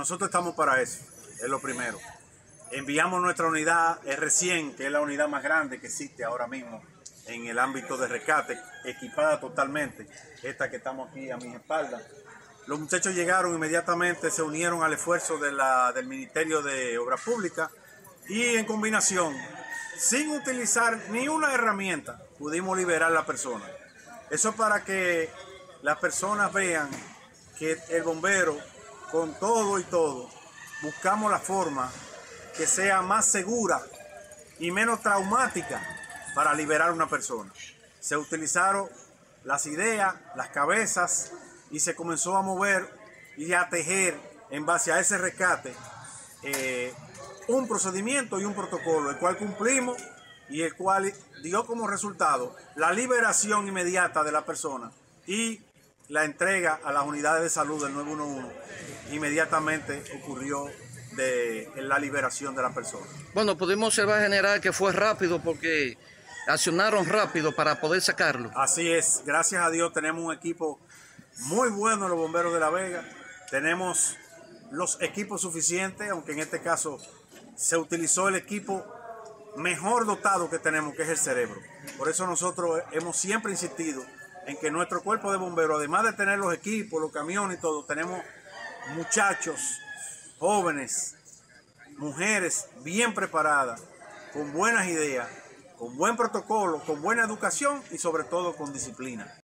nosotros estamos para eso, es lo primero. Enviamos nuestra unidad R100, que es la unidad más grande que existe ahora mismo en el ámbito de rescate, equipada totalmente, esta que estamos aquí a mi espalda. Los muchachos llegaron inmediatamente, se unieron al esfuerzo del Ministerio de Obras Públicas y en combinación, sin utilizar ni una herramienta, pudimos liberar a la persona. Eso para que las personas vean que el bombero, con todo y todo, buscamos la forma que sea más segura y menos traumática para liberar a una persona. Se utilizaron las ideas, las cabezas y se comenzó a mover y a tejer en base a ese rescate eh, un procedimiento y un protocolo, el cual cumplimos y el cual dio como resultado la liberación inmediata de la persona y la entrega a las unidades de salud del 911. Inmediatamente ocurrió de la liberación de la persona. Bueno, pudimos observar general que fue rápido porque accionaron rápido para poder sacarlo. Así es, gracias a Dios tenemos un equipo muy bueno los bomberos de La Vega. Tenemos los equipos suficientes, aunque en este caso se utilizó el equipo mejor dotado que tenemos, que es el cerebro. Por eso nosotros hemos siempre insistido en que nuestro cuerpo de bomberos, además de tener los equipos, los camiones y todo, tenemos muchachos, jóvenes, mujeres bien preparadas, con buenas ideas, con buen protocolo, con buena educación y sobre todo con disciplina.